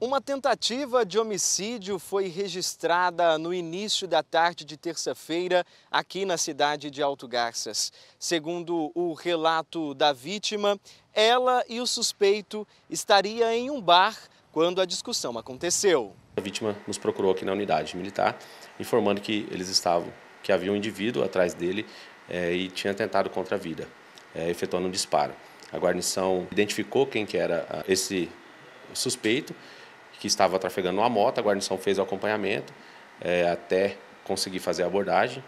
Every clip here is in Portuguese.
Uma tentativa de homicídio foi registrada no início da tarde de terça-feira aqui na cidade de Alto Garças. Segundo o relato da vítima, ela e o suspeito estariam em um bar quando a discussão aconteceu. A vítima nos procurou aqui na unidade militar, informando que eles estavam, que havia um indivíduo atrás dele é, e tinha tentado contra a vida, é, efetuando um disparo. A guarnição identificou quem que era esse suspeito que estava trafegando uma moto, a guarnição fez o acompanhamento é, até conseguir fazer a abordagem.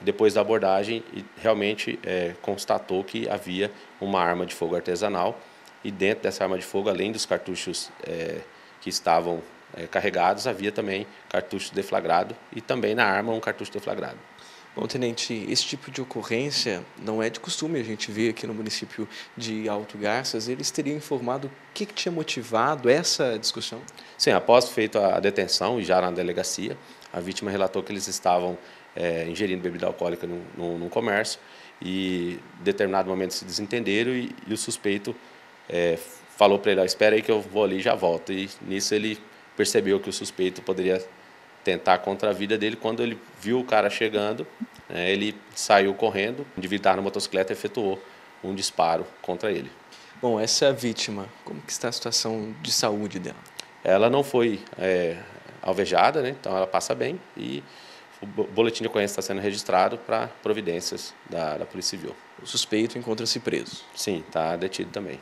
Depois da abordagem, realmente é, constatou que havia uma arma de fogo artesanal e dentro dessa arma de fogo, além dos cartuchos é, que estavam é, carregados, havia também cartucho deflagrado e também na arma um cartucho deflagrado. Bom, Tenente, esse tipo de ocorrência não é de costume a gente ver aqui no município de Alto Garças. Eles teriam informado o que, que tinha motivado essa discussão? Sim, após feita a detenção e já na delegacia, a vítima relatou que eles estavam é, ingerindo bebida alcoólica num, num, comércio e, em determinado momento, se desentenderam e, e o suspeito é, falou para ele: espera aí que eu vou ali e já volto. E nisso ele percebeu que o suspeito poderia tentar contra a vida dele. Quando ele viu o cara chegando, né, ele saiu correndo, o indivíduo na motocicleta efetuou um disparo contra ele. Bom, essa vítima, como que está a situação de saúde dela? Ela não foi é, alvejada, né, então ela passa bem e o boletim de ocorrência está sendo registrado para providências da, da Polícia Civil. O suspeito encontra-se preso? Sim, está detido também.